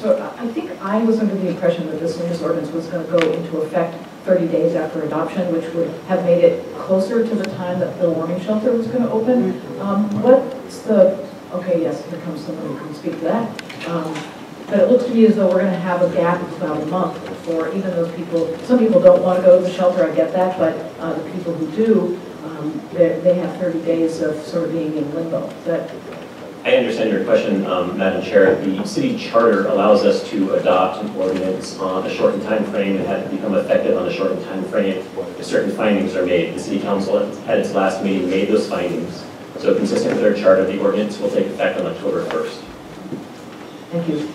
So I think I was under the impression that the Salinas ordinance was going to go into effect 30 days after adoption, which would have made it closer to the time that the warming shelter was going to open. Um, What's the, okay, yes, here comes somebody who can speak to that. Um, But it looks to me as though we're going to have a gap of about a month before even those people, some people don't want to go to the shelter, I get that, but uh, the people who do, um, they they have 30 days of sort of being in limbo. Is that I understand your question, um, Madam Chair. The city charter allows us to adopt an ordinance on a shortened time frame and have it become effective on a shortened time frame if certain findings are made. The city council at its last meeting made those findings. So consistent with our charter, the ordinance will take effect on October 1st. Thank you.